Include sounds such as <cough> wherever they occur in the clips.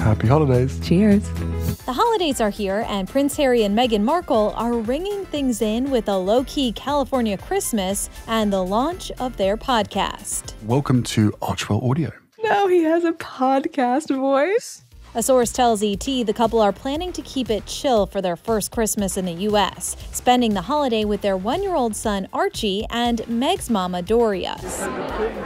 Happy holidays. Cheers. The holidays are here, and Prince Harry and Meghan Markle are ringing things in with a low key California Christmas and the launch of their podcast. Welcome to Archewell Audio. Now he has a podcast voice. A source tells ET the couple are planning to keep it chill for their first Christmas in the U.S., spending the holiday with their one year old son Archie and Meg's mama Doria.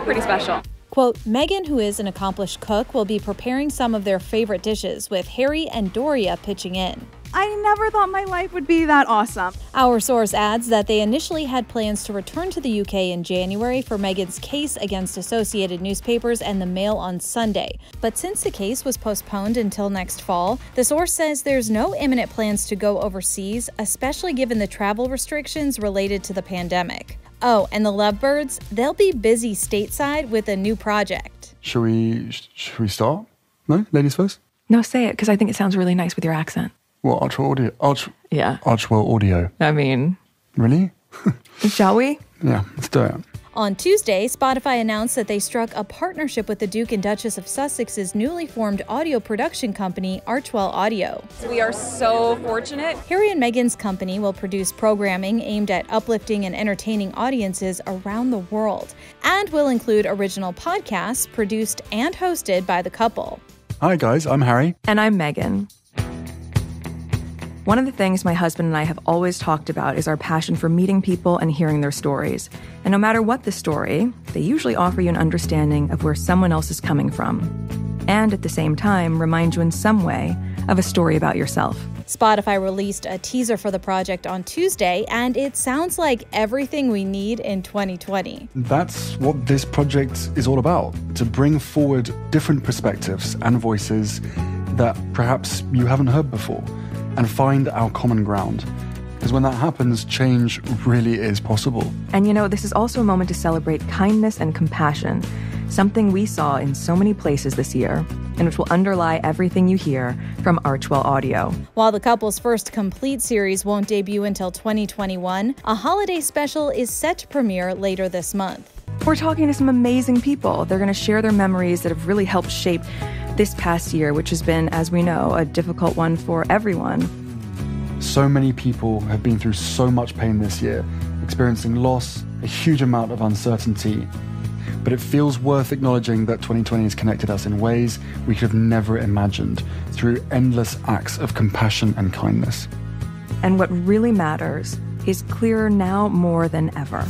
Pretty special. Quote, Meghan, who is an accomplished cook, will be preparing some of their favorite dishes, with Harry and Doria pitching in. I never thought my life would be that awesome. Our source adds that they initially had plans to return to the UK in January for Meghan's case against Associated Newspapers and the Mail on Sunday. But since the case was postponed until next fall, the source says there's no imminent plans to go overseas, especially given the travel restrictions related to the pandemic. Oh, and the Lovebirds, they'll be busy stateside with a new project. Should we, should we start? No? Ladies first? No, say it because I think it sounds really nice with your accent. What, Archewell Audio? Arch, Yeah. Archewell Audio. I mean, Really? <laughs> shall we? yeah, let's do it. On Tuesday, Spotify announced that they struck a partnership with the Duke and Duchess of Sussex's newly formed audio production company, Archewell Audio. We are so fortunate. Harry and Meghan's company will produce programming aimed at uplifting and entertaining audiences around the world, and will include original podcasts produced and hosted by the couple. Hi, guys. I'm Harry. And I'm Meghan. One of the things my husband and I have always talked about is our passion for meeting people and hearing their stories. And no matter what the story, they usually offer you an understanding of where someone else is coming from. And at the same time, remind you in some way of a story about yourself. Spotify released a teaser for the project on Tuesday, and it sounds like everything we need in 2020. That's what this project is all about to bring forward different perspectives and voices that perhaps you haven't heard before and find our common ground. Because when that happens, change really is possible. And you know, this is also a moment to celebrate kindness and compassion, something we saw in so many places this year, and which will underlie everything you hear from Archewell Audio. While the couple's first complete series won't debut until 2021, a holiday special is set to premiere later this month. We're talking to some amazing people. They're going to share their memories that have really helped shape this past year, which has been, as we know, a difficult one for everyone. So many people have been through so much pain this year, experiencing loss, a huge amount of uncertainty. But it feels worth acknowledging that 2020 has connected us in ways we could have never imagined through endless acts of compassion and kindness. And what really matters is clearer now more than ever.